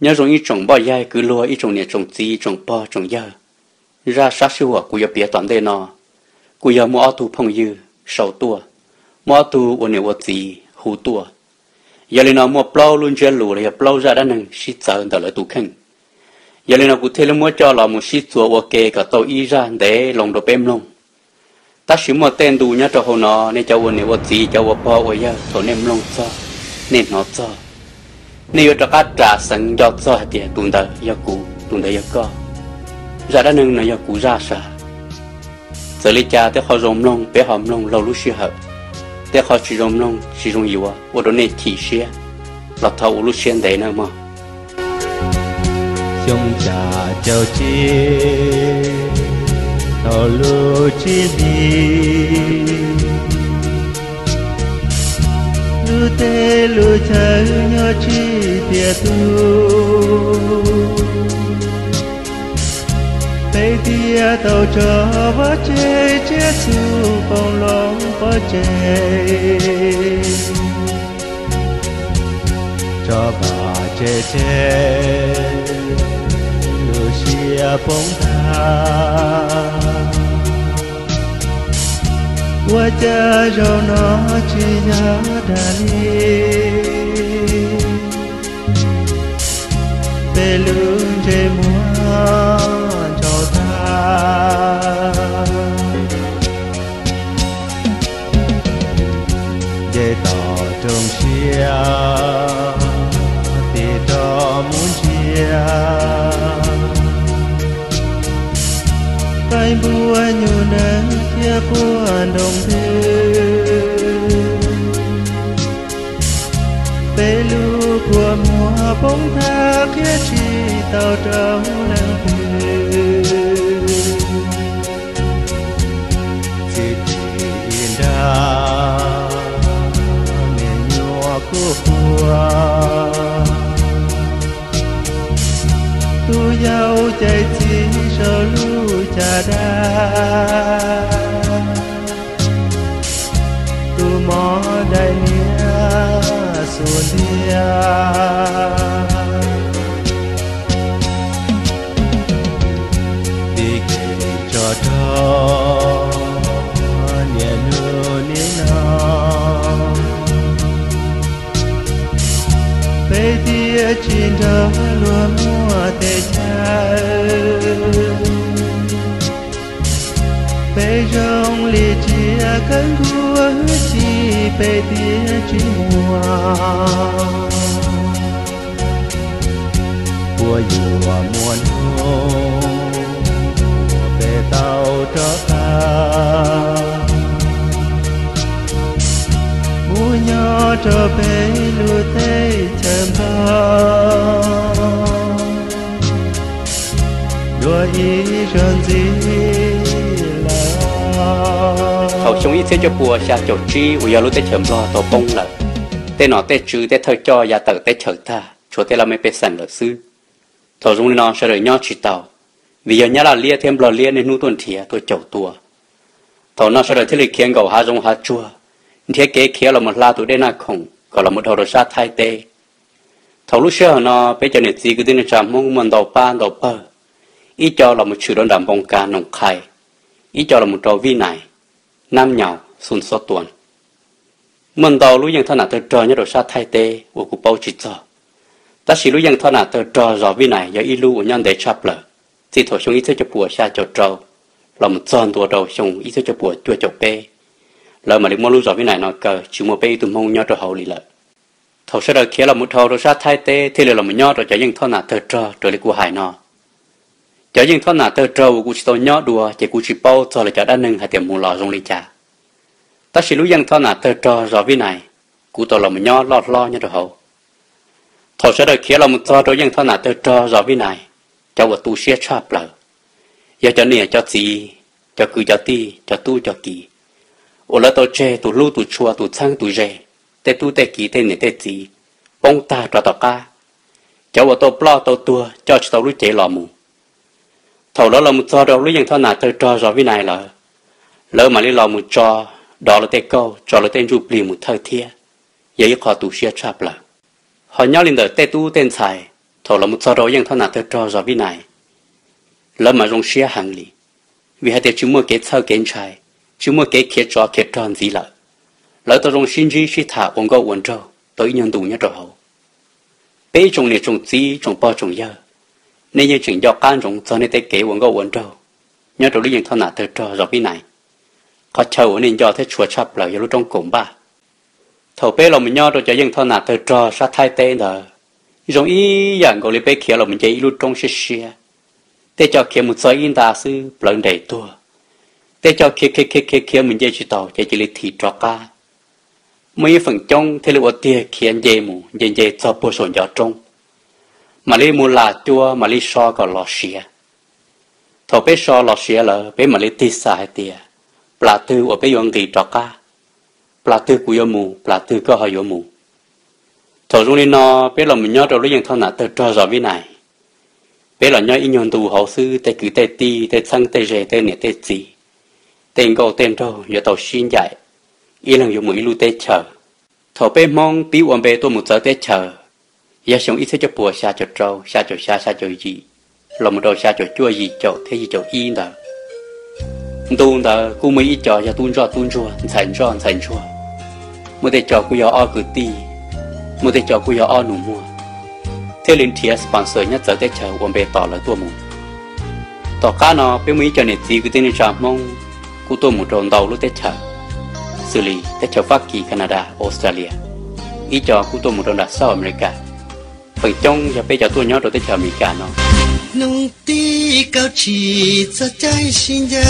nhớ rồi ít trồng bao dài cứ lúa ít trồng nè trồng gì trồng bò trồng dơ. Ra sát siêu à cụ giờ bịa toàn đây nọ. Cụ giờ mua tu phong dư, sầu tua. Mua tu ôn nè ôn gì hú tua. Giờ lên nó mua plau luôn chơi lù rồi plau ra đã nâng xí sợ đỡ lại tu khăn giờ lên nó cụ thêm mua cho là một xí chùa ok cả tàu y ra, để lòng đồ bém lông ta chỉ mua tên đủ nhá cho hồ nó nên cháu ôn nè ôn gì cháu ôn bò ôn dơ thổ nem lông cho, nên nó cho nếu cho các trả sẵn cho cho hạt tiền tuần đời ya tuần đời ya co. Ra đã nâng này ya ra sa giờ lý cha tới họ rồng lông bé hòm lông lâu lúc xưa hợp tới họ chỉ rồng lông chỉ rồng yếu à. Ở đó này chỉ xia. Là thầu lúc xuyên đấy nữa mà chúng cha chào chi thầu lúc chi đi. Lu tê lu cha nhớ chi tiệt tu tây tia tàu chờ vỡ chê chê su phong long vỡ chê. Cho bà chê chê lu xia phong thang wa cha jo no chi nya dali belun je mua jo ta. Je to trong xia ti to muốn xia cái bua nhu nâng nhà của đồng thư. Bê lu của mùa bóng tha kia chỉ tàu trong lòng cánh của chi bây tia chi mùa. Của dù mùa nô về tàu trở ta. Mua nhỏ trở về lưu tây chầm bao đôi ý rơn gì chúng ít thế cho bùa xa chỗ chi vì giờ lúc tết chấm lo tổ bông lợ tê nọ tê chứ tê thời cho ya tờ tê chờ ta chúa tê là mấy bê sẵn lợ sư. Thầu dung nó sẽ đợi nhau chỉ tàu. Vì giờ nhá là lia thêm lò lia nên nu tuần thìa tôi chậu tua tổ nó sẽ đợi thế lịch khiến gầu hà dung hà chua. Thế kế kia là một la tụi đen na khổng gọi là một đầu đồ sa thai tê. Thầu lúc xưa nó bây giờ này gì cứ tin chạm mong mình đầu ba đầu bờ, ý cho là một chữ đón đảm bông ca nồng khai. Ý cho là một trò vi này nam nhào sun so tuần. Mình đầu lúc dân thân là từ trò nhớ đồ sa thay tê của cụ bầu chỉ cho ta chỉ lúc dân thân là từ trò rõ vi này do ilu của nhân để chắp lở. Thì thổ xuống ý thức cho bùa sa cho trâu. Lòng một tròn tua đầu xuống ý thức cho bùa tua cho bê. Lỡ mà đi mua lúc rõ vi này nó cờ, chỉ mua bê tụm mông nhớ đồ hậu lì lợ. Thổ sẽ đợi kia là một thầu đồ sa thay tê thì là một nhớ đồ cho dân thân là từ trò trở lại của hải nó cho những thoát nà tơ trâu của chỉ tôi nhau đùa, chỉ của chỉ bao cho là cho đa nâng hay tiền mù lò rong lì trà ta chỉ lúc những thoát nà tơ trâu rõ vi này của tôi là một nhau lo lo nhau đồ hậu. Thọ sẽ đợi kia là một thoát rồi những thoát nà tơ trâu rõ vi này, cho vợ tu xia chạp lờ giờ cho nè cho gì cho cứ cho ti cho tu cho kỳ ô lỡ tôi chê, tôi lưu tôi chua, tôi sang tôi rè. Tê tu, tê kỳ tê nè tê gì bông ta cho tao ca. Cháu tôi lo tôi tua, cho tao lúc chế lò mù thầu đó là một cho đâu lúc dân thọ nà thơ cho rồi với này là lỡ mà lấy lo một cho đó là tên câu cho là tên chụp lì một thời thia vậy khó tu sửa chạp là. Họ nhau lên đời tê tu tên xài thầu là một cho đâu dân thọ nà thơ cho rồi với này. Lỡ mà dùng sửa hàng lì vì hai chúng mua cái thơ kiến trai chúng mua cái kia cho kia tròn gì là, lỡ tôi dùng sinh gì xí thả ông có uốn trâu tới nhân tù nhất rồi hậu. Bây trong này trong gì trong bao trong giờ nên như chuyện do can rụng cho nên tay kế uống gấu uống trâu. Nhớ trâu đi những thằng nào từ trâu rồi bên này. Có chờ nên do thế chùa chập là lúc trong cổng ba. Thầu bé lòng mình nhớ rồi cho những thằng nào từ trâu sát thay tên rồi rồi ý dạng gọi bé kia lòng mình chạy lúc trong xí xí để cho kia một số in ta sư lần đầy tua để cho kia kia kia kia kia mình chạy chỉ tàu chạy chỉ lấy thịt cho ca. Mấy phần trong thế lực ở tia kia dây mù dây dây cho bổ sung cho trong mà li mua là chua mà li so có lò xìa. Thầu bé so lò xìa là bé mà li tít sai tiền bà tư ở bé yon gì trọ ca. Bà tư của yo mù bà tư có hơi yo mù. Thầu trong này nó bé là mình nhớ rồi lấy những thằng nào từ cho rồi với này. Bé là nhớ in nhon tù hậu sư, tê cứ tê ti, tê sang tê rề, tê nè tê gì tên câu tên trâu giờ tàu xin dạy. Y lần dùng mũi lu tê chờ. Thầu bé mong bí ổn bé tôi một giờ tê chờ giờ sống ít thế cho bùa xa cho trâu, xa cho xa xa cho gì lòng một đầu xa cho chua gì cho thế gì cho y đó. Tu đó, cú mới ít cho cho tuôn cho tuôn cho thành cho thành cho một để cho cú giờ o cứ ti, một để cho cú giờ o nụ mua thế liên thiệt sponsor nhất giờ tết chờ quan bề tỏ là tua mù. Tỏ cá nó bên mỹ cho nền gì cứ tên là mong cú tua mù tròn đầu lúc thế chờ. Xử lý thế chờ Hoa Kỳ, Canada, Australia. Ý cho cú tua mù tròn đã sau America phần trong giờ bây giờ tôi nhớ rồi tết chờ America nó. Cao chỉ cho trái xin ra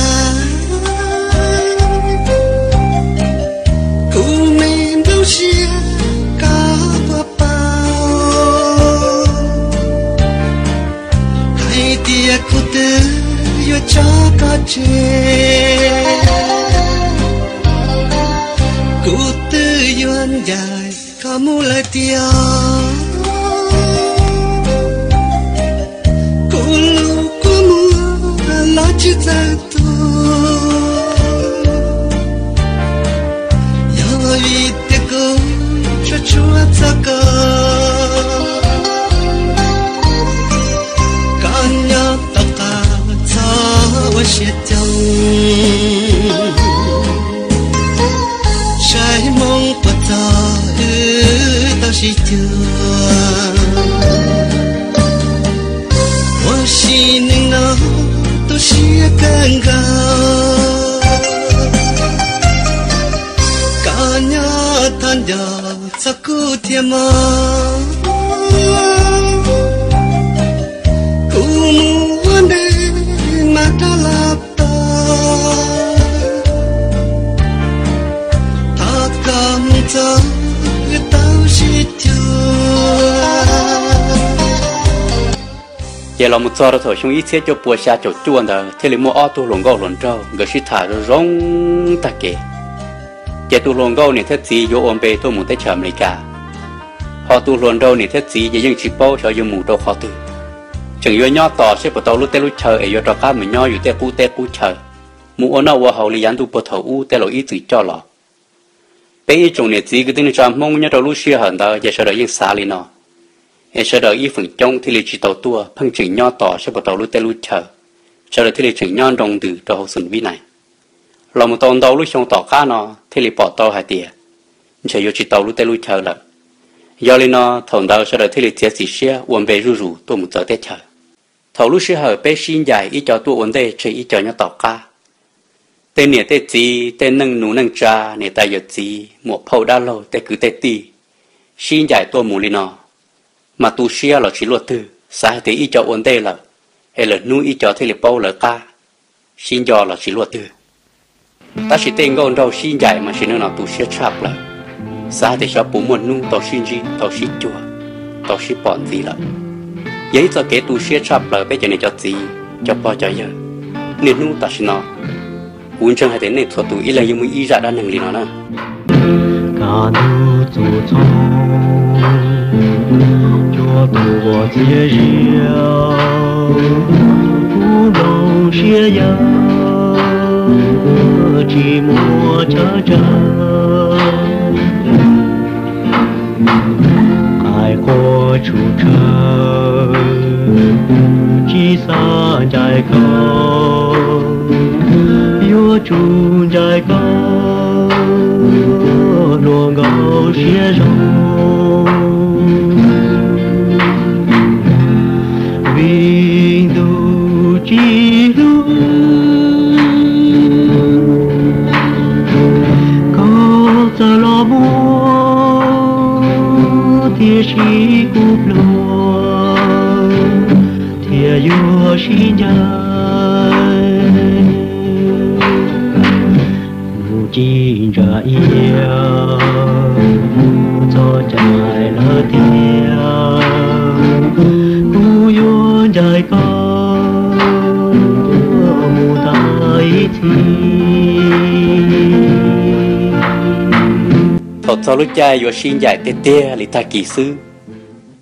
cú đâu xia tia tư cho chê. Tư dài có mu lại acıtato Yala vitte con ciacciua zacca Kanya taka tsawa shetyang Shai mong pata ta shitya Kanya tanya sakutyama giờ chắc cứ thiêm mà giờ là một giờ rồi thôi chúng ít xe cho bùa xa cho chuồn đó thế là mua ô tô lồng gạo lồng trâu người sĩ thả rồi rong ta kể giờ tu lồng gạo này thế gì vô ôm bê tôi muốn tới chậm này cả họ tu lồng gạo này thế gì giờ những chỉ bao cho dùng mù đâu họ tu chừng vô nhỏ tỏ sẽ bắt đầu lúc tới lúc chờ ấy vô trò cá mình nhỏอยู่แต่กูแต่กูchờ mù ôn nào họ li dán tu bắt đầu uแต่เราít tự cho lo bây giờ này gì cái tiếng chăm mong nhớ đâu lúc xưa hẳn đó giờ sau đó những xa li nó em sau đó ý phần trong thì chỉ tàu tua phăng chỉnh nho tỏ sẽ bắt đầu lúc tê lúc chờ. Sau đó thì chỉnh nho đồng từ cho hậu sinh vi này. Lòng một tàu đầu lúc xong tỏ cá nó, thì li bỏ tàu hai tiền chỉ có chỉ tàu lúc tê lúc chờ là do li nó thằng đầu sau đó thì li chia sẻ xe uốn về rù rù tôi một giờ tết chờ. Thầu lúc xưa hở bé xin dài ý cho tôi uốn đây chỉ ý cho nho tỏ cá tên nè tên gì tên nâng nụ nâng cha nè tay giờ gì một phâu đa lâu tên cứ tên ti xin dài tôi mù li nó mà tu xia là chỉ luật từ. Sai thì ý cho ổn đây là hay là nuôi ý cho thế là bao là ta xin cho là chỉ luật từ. Ta chỉ tên con đâu xin dạy mà chỉ nên nào tu xia chạp là. Sai thì cho bố muốn nuôi tao xin gì tao xin chùa tao xin bọn gì là. Giấy cho kể tu xia chạp là bây giờ này cho gì cho bao cho giờ. Nên nuôi ta xin nó. Uống chân hay thế này thuật tu ý là mới ý ra đã năng lý nó nè. Cả 我只有不能学呀寂寞成长爱过初春不计在再高有在高若有些 chi có cosa lo buo thì chỉ cúp lo thì yo chỉ nhớ mu chi ra yêu. Sau cho lúc cha yo xin dạy tê tê li ta kỳ sư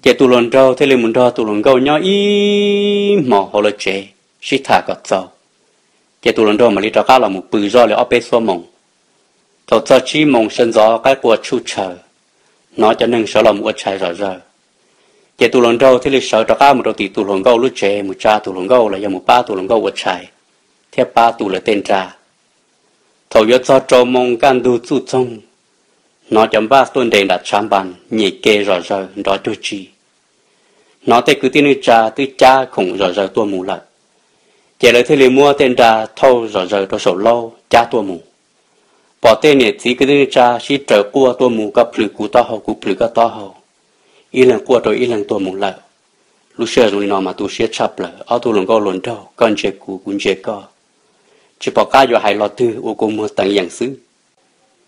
chế tu lon rau thế li muốn rau tu lon gâu nhau y mỏ hồ lơ chế sĩ thả gọt sau chế tu lon rau mà li trao cá là một bự rau li ở bên xô mông tàu cho chi mông sân gió cái bùa chu chờ, nó cho nên sợ lòng một chạy rõ rờ chế tu lon rau thế li sợ trao cá một đầu tỷ tu lon gâu lúc chế một cha tu lon gâu là do một ba tu lon gâu một chạy thế ba tu là tên trà thầu yo cho trâu mông can du chu trong nó chấm ba tuần đèn đặt chạm bàn, nhị kê rõ rờ đó tôi chi. Nó tê cứ tin cha tư cha khủng rõ rờ tua mù lại. Chỉ lấy thế mua tên trà thâu rõ rờ đó sổ lâu cha tua mù. Bỏ tên này tí cứ tin cha chỉ trở qua tua mù gặp lử cú to hầu, cú lử cái to hầu. Y lần qua rồi y lần tua mù lại. Lúc xưa rồi nó mà tu xếp chập lại ở tu lần có lần đâu con chế cú cũng chế co. Chỉ bỏ cá vô hai lọ tư ô cô mua tặng dạng xứ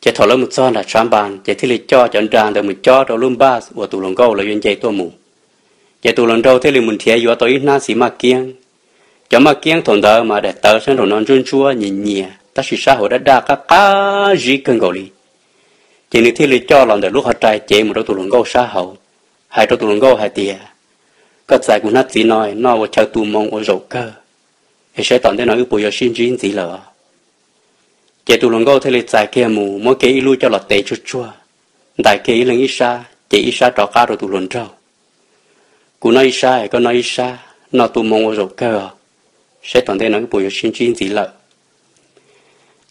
chỉ thọ lên một son là trăm bàn. Chỉ thi lịch cho, chọn tràn được một cho đầu luôn ba. Của tụ lồng câu là duyên chạy tua mù. Chỉ tụ lồng đầu thế lịch mình thiệt vừa tối na xí mà kiêng. Cho mà kiêng thằng đó mà để tớ sang thằng non chun chua, nhìn nhẹ. Ta chỉ xã hội đã đa các cá gì cần gọi đi chỉ nếu thi lịch cho lòng để lúc họ trai chế một đầu tụ lồng câu xã hội hai đầu tụ lồng câu hai tiệt có giải của nát gì nói nó vào chờ tụ mong ở rổ cơ. Thì sẽ tận thế nói bùi ở xin chín gì lỡ chế tụ lòng gâu thế lịch giải kia mù, mỗi cái ilu cho lọt tế chút chua. Đại cái lần ít xa chỉ ít xa trò cá rồi tụ lòng trâu. Cú nói ít xa có nói ít xa nó tụ mong rồi cơ sẽ toàn thế nó cái bùi xin chín gì lợi.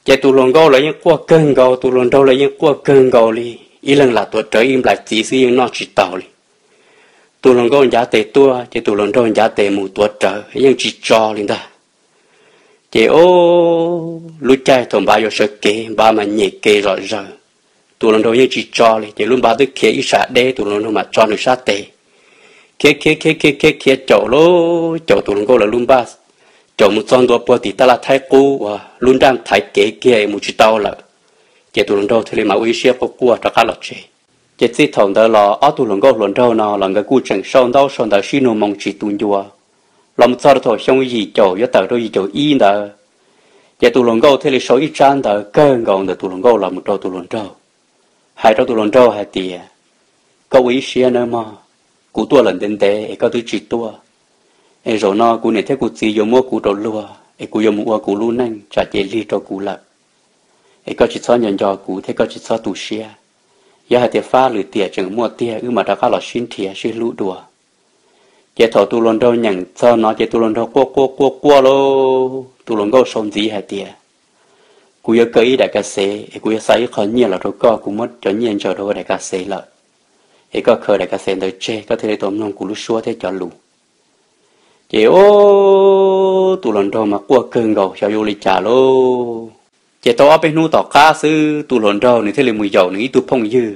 Chế tụ lòng gâu là những qua cơn gâu tụ lòng trâu là những qua cơn gâu đi. Ý lần là tuổi trở im lại chỉ suy nó chỉ tàu đi. Tụ lòng gâu giá tế tua chế tụ lòng trâu giá tế mù tuổi trở nhưng chỉ cho lên ta chị ô, lúc chạy thằng bà yo sợ kê bà mà nhẹ kê rồi rồi tụi lần đầu như chỉ cho đi chị luôn bà đứa kia ít sợ đê, tụi lần đầu mà cho nó sát tệ kia kia kia kia kia kia chỗ lô chỗ tụi lần cô là luôn bà chỗ một con đồ bò thì ta là thái cô và luôn đang thái kế kia một chỉ tao là. Chị tụi lần đầu thì mà uy xếp có cua cho cá lọt chị chị chỉ thằng đó là ở tụi lần cô lần đầu nào là người cô chẳng sau đó sau đó xin nó mong chỉ tụi nhau làm sao thôi xong gì chỗ yo tờ đôi chỗ y đó giờ tụ lòng câu thế là số ít trang đó cơn gọn được tụ lòng câu là một trâu tụ lòng trâu hai trâu tụ lòng trâu hai tiền câu ý xia nữa mà cú tua lần đến thế có thứ chỉ tua. Ấy rồi nó cú này thế cú gì dùng mua cú đầu lúa ấy cú dùng mua cú lúa nang trả chế li cho cú lập. Ấy có chỉ cho nhận cho cú thế có chỉ cho tụ xia. Giờ hai tiền pha lười tiền chừng mua tiền ư mà đã có là xin tiền xin lũ đùa. Chế thọ tu lon đâu nhận cho nó chế tu lon đâu qua qua qua qua lô tu lon đâu sống gì hả tiệt cú yêu cái đại ca xe cú yêu sai khó nhiều là đâu có cú mất cho nhiều cho đâu đại ca xe là ấy có khờ đại ca xe đời chê có thể tôm nông cú lúc xua thế cho lù chế ô tu lon đâu mà qua cơn gầu cho vô lịch trả lô chế tao ở bên nu tỏ cá sư tu lon đâu này thế là mùi dầu này tu phong dư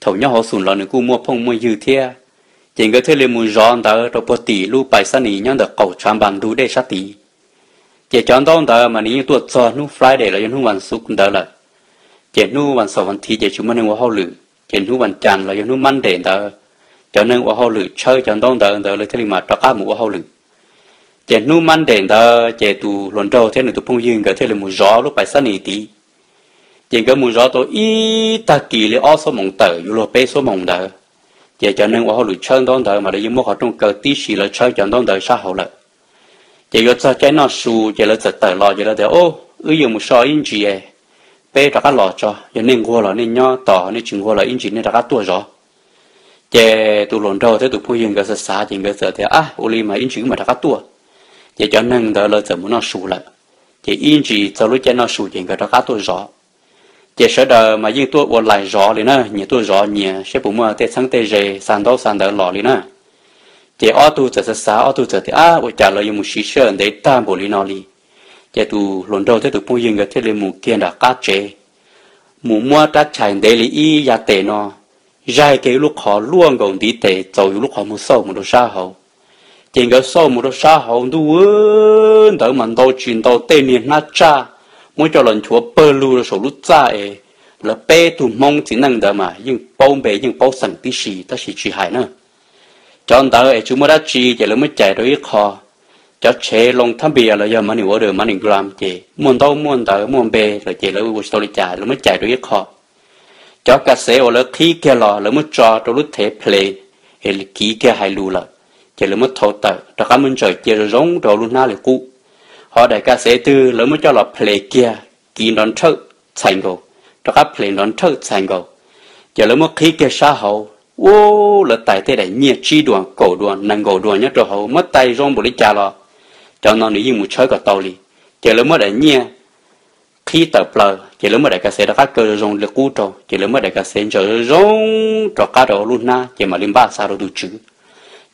thầu nhau họ sùn lò này cú mua phong mùi dư thế chỉ có thể là muốn rong đó rồi bớt tỷ lu bài san ní nhang được cầu chạm bằng đủ để sát tỷ chỉ chọn đó đó mà ní tuột cho nu Friday là nuวันศุกร์đó là chỉ nuวันเสาร์วันที่chỉ chúng mình vào hậu lử chỉ nuวันจันทร์là nu Monday đó cho nên vào hậu lử chơi chọn đó đó đó là thế mà cho cả một hậu lử chỉ nu Monday đó chỉ tu luận đầu thế này tu phong dương có thể là muốn rõ lúc bài san ní tỷ chỉ có muốn rõ tôi ít ta kỳ là ở số mong tờ, yêu lo bé số mong đó giờ cho nên họ lùi chân đón đời mà để mua họ trong cờ tí xì là chơi chọn đón đời sao hậu lại. Giờ có cho cái nó su giờ là giật tờ lo giờ là để, ô, ư dùng một số in gì ấy bé đã cá lọ cho giờ nên qua là nên nhớ tỏ, nên chừng qua là in gì nên đã cá tua rõ giờ tụ lộn đâu thế tụ phu à, yên cái sợ xa chỉ cái sợ thế à li mà in chữ mà đã cá tua. Giờ cho nên đó là giờ muốn nó su lại. Giờ in chỉ cho lúc chế nó su chỉ cái đã cá tua rõ chế sợ đời mà yên tua lại rõ liền nè nhiều tôi rõ nhiều sẽ bụng mà tết sáng tết rề, sàn đó sàn đỡ lọ liền nè chế ở tu giờ sá xa ở tu giờ thì à ôi trả lời một sĩ sợ để ta bỏ lý nó li chế tu lần đầu thế tụ phu riêng cái thế lên một kia đã cắt chế mù mua đã chạy để lý y ya tệ nó. Dài cái lúc họ luôn còn đi tệ rồi lúc họ mua sâu một đồ sa hậu. Tiền cái sâu một đồ sa hậu tu ơn, đỡ mình đâu chuyện đâu tên niệm nát cha mỗi cho lần chúa bơ lu là sổ lút ra ấy là bê tu mong chỉ năng đó mà, nhưng bao bề nhưng bao sẵn tí xì, ta xì chỉ hại nữa cho anh đỡ ấy chúng mới đã chi chỉ là mới chạy đôi khó cho chế lòng tham bìa là giờ mà nhiều order mà nhiều gram chỉ muốn đâu muốn đỡ muốn bề là chỉ là vô sổ đi chạy, là mới chạy đôi khó cho cả xe ở là khi kia lò, là mới cho trong lúc thế play hay là kỹ kia hai lù là chỉ là mới thâu tờ. Cho cả mình trời chỉ là giống rồi luôn na là cũ họ đại ca sẽ tư lớn mới cho là play kia kỳ đón thơ thành cầu cho các play đón thơ thành cầu giờ lớn mới khí kia xa hậu, ô là tại thế đại nhiệt chi đoàn cổ đoàn năng cổ đoàn nhất rồi hậu, mất tay rong bộ lý cha lo. Cho nó nghĩ một chơi cả tàu lì. Giờ lớn mới đại nhiệt khi tập lờ chỉ lớn mới đại ca sẽ đã phát cơ rong được cú trò chỉ lớn mới đại ca sẽ trở rong cho cá đồ luôn na chỉ mà lim ba sao đồ đủ chữ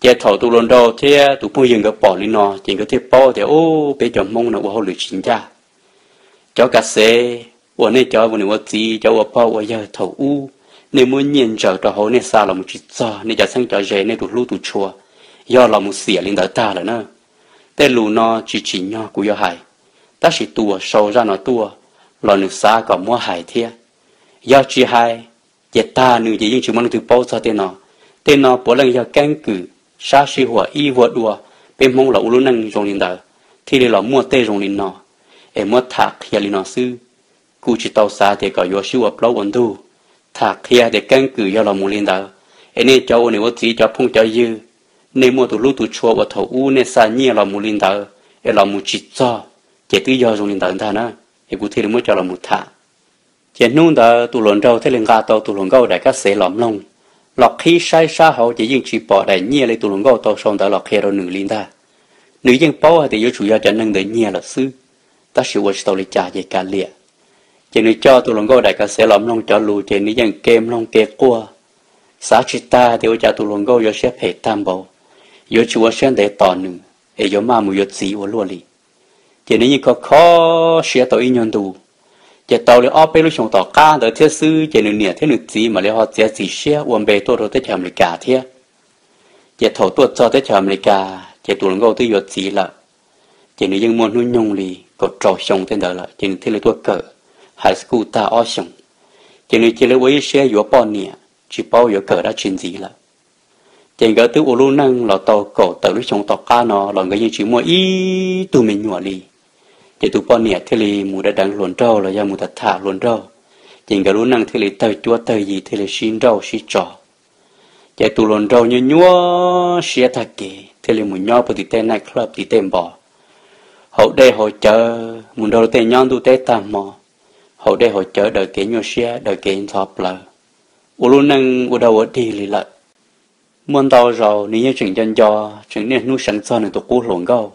giờ thầu tu lần đầu thế tu bùi dừng cái bỏ lên nó chỉ cái thể bỏ thì ô, bé giờ mong nó vào lịch chính cha. Cho cả xe ô này cho ô này ô gì cho ô bỏ ô giờ thầu u. Nên muốn nhìn chờ cho họ này sao là một chút cho nên cho sang cho dễ nên tu lu tu chùa. Do là một xỉa lên đỡ ta là nó tên lù nó chỉ chỉ nhau của yo hải. Ta chỉ tua sâu ra nó tua lo nước xa có mua hải thiê do chỉ hai giờ ta nữ chỉ những chúng mình từ bao giờ tên nó tên nó bỏ lần do căn cứ sa sĩ hòa y vợ đùa bên mong là u luôn năng trong linh đời thì là mua tê trong linh nó em mua thạc kia linh nó sư cụ chỉ tàu xa thì có yo siêu ấp lâu ổn thu thạc kia để căn cứ do là mua linh đời em nên cho nếu chỉ cho phong cho dư nên mua tụ lúc tụ chua và thầu u nên xa nhia là mua linh đời em là mua chỉ cho chỉ tự do trong linh đời ta nữa em cụ thể là mới cho là một thả chỉ nung đó tụ lộn trâu thế liền gà tàu tụ lộn gâu đại các sẽ lõm lông lọc khi sai sa hậu chỉ riêng chỉ bỏ đại nhẹ lấy tụ lũng gâu tàu xong đã lọc khi rồi nữ linh ta. Nữ dân bao thì yếu chủ yếu cho nâng để nhẹ là sư. Ta sẽ vượt tàu lấy trả về cả lìa chỉ nữ cho tụ lũng gâu đại các sẽ lõm lông cho lù chỉ nữ dân kem lông kê qua xã chỉ ta thì yếu cho tụ lũng gâu yếu sẽ phải tam bảo yếu chủ yếu sẽ để tỏ nữ. Yếu mà mù yếu gì của luôn lì. Chỉ nữ dân có khó sẽ xia tội nhân tù chỉ tàu lấy ở bên lúc chúng tàu cá đỡ thiết sư chỉ nửa nửa, thế nửa gì mà lấy họ chỉ chỉ xia uốn bề tôi rồi tới chậm Mỹ cả thế. Chỉ thầu tuột cho tới chậm Mỹ cả chỉ tụ ngô tới yuột gì là chỉ như muốn nuôi nhung lì, có trò xong tên đó là chỉ thế lấy tuột cỡ, high school ta ở xong chỉ nếu chỉ lấy với xe vừa bao nhẹ chỉ bao vừa cỡ đã chuyển gì là chỉ thứ u luôn năng là tàu cổ tàu lúc chúng tàu cá nó là người như chỉ mua ý tụi mình nhọ lì chỉ tụ bao nhiêu thế li mù đã đắng luồn trâu là do mù đã thả luồn trâu chỉ cái lúc năng thế li tới chúa tới gì thế li xin trâu xin trò. Chỉ tụ luồn trâu như nhúa xía thật kì thế li mù nhau bự thì tên này club thì tên bỏ hậu đây hỗ chờ mù đầu tên nhau tụ tên tạm mò. Hậu đây hỗ chờ đợi kế nhua xía, đợi kế thọp lờ. U lu năng u đầu ở đi li lại muốn tàu rồi nếu chuyện chân cho chuyện nên nuôi sẵn cho nên tụ cú luồn câu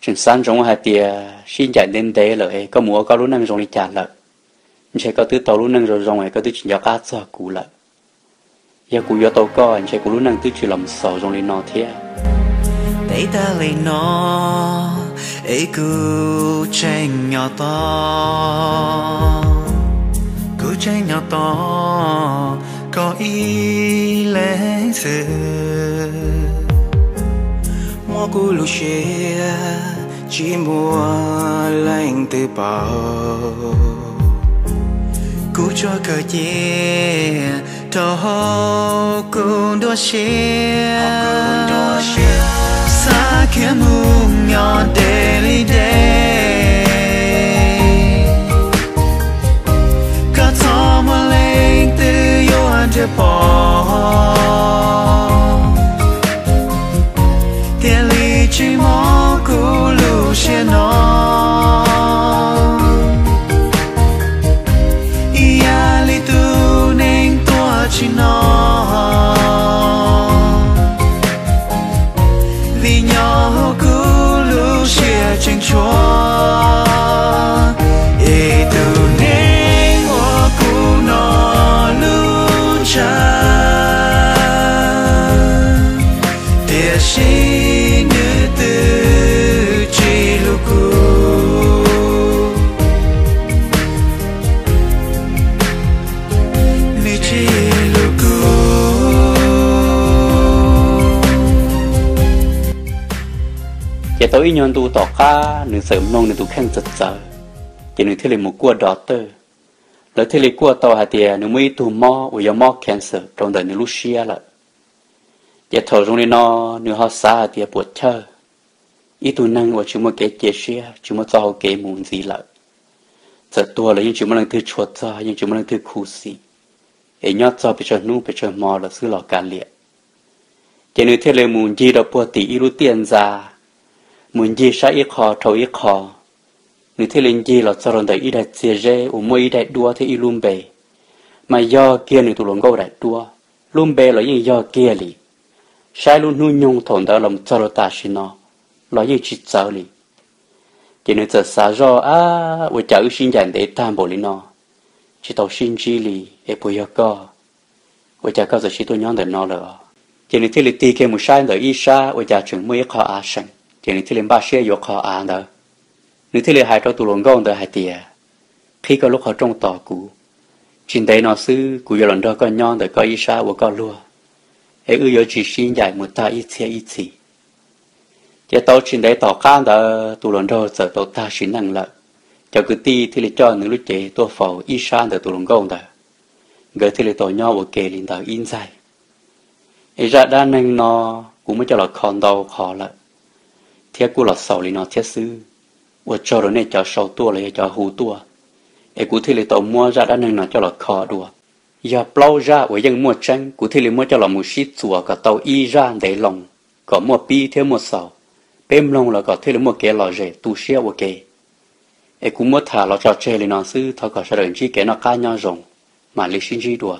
chuyện sáng trong hai tia xin chạy đến tế lợi có mua có lúc năng rồi đi trả lợi. Sẽ có thứ tàu lúc năng rồi rồi có thứ chuyện cho cá cho cú lợi. Giờ cú giờ tàu có anh sẽ cú lúc năng thứ chuyện làm sầu rồi đi nó thế để ta lấy nó ấy cứ tranh nhỏ to. Cứ tranh nhỏ to, có ý lẽ sự mua cú lù xia chỉ mua lạnh từ bao cú cho cờ chia thâu cũng đua xia xa kia mù nhỏ daily day có thò mà lên từ yêu anh chưa bỏ chỉ tối nhon tu tỏ cá nửa sớm nông nửa tu khen giật giờ chỉ nửa thế là một cua đỏ tơ lỡ thế là cua tàu hạt tiền nửa mới tu mò và mò cancer trong đời nửa lúc xia lại chỉ thở trong nó nửa họ xa thì buồn chơi ít tu năng và chúng mà cái chế xia chúng mà cho cái muốn gì lại giờ tua là những chúng mà đang thứ chuột cho những chúng mà đang thứ khu xì ấy nhót cho bị cho nu bị cho mò là xứ lò cà liệt chỉ nửa thế là muốn gì đó buồn tỷ ít tiền ra muốn gì sa ít khó thầu ít khó nếu thế linh gì là cho rằng đấy ít đại chia rẽ u mỗi ít đại đua thế ít luôn bề mà do kia nếu tụ lòng gấu đại đua luôn bề là những do kia li sai luôn nuôi nhung thổn đó lòng cho ta xin nó là những chỉ cháu li chỉ nếu giờ xa do à u cháu xin dành để tam bộ li nó chỉ tàu xin chi li để bồi giờ co u cháu có giờ chỉ tôi nhon để nó rồi chỉ nếu thế linh tì kia một sai đời ít sa u cháu chừng mới khó á sinh chỉ nên lên ba xe yêu khó ăn đó nếu thiên hai trong tụ lồng gông đó hai tiề khi có lúc họ trong tỏ cũ. Trên đây nó sư cũ giờ lần đó có nhon để có ý sa và có lúa ấy ư giờ chỉ xin dạy một ta ít xe ít gì chỉ tao trên đây tỏ can đó tụ lồng đó giờ tao ta xin năng lợi cho cứ ti thì lấy cho những lúc chế tôi phò ý sa để tụ lồng gông đó gỡ thì lấy tỏ nhau và kề lên đó in dài ấy ra đa năng nó cũng mới cho là con đầu khó lợi thiết cú là sầu lì nó thiết sư. Và cho rồi này, cho sầu tua lại, cho hú tua. Ấy cú thi lấy tàu mua ra đã nâng nó cho là khó đùa. Giờ plau ra và dân mua tranh. Cú thi lấy mua cho là một shit chùa cả tàu y ra để lòng. Có mua pi theo mua sầu. Bêm lòng là có thi lấy mua cái lò rẻ tu xe và cái ấy cú mua thả lò cho chơi lì nó, sư. Thọ có sẽ đợi chi cái nó ca nhau rồng, mà lấy xin chi đùa.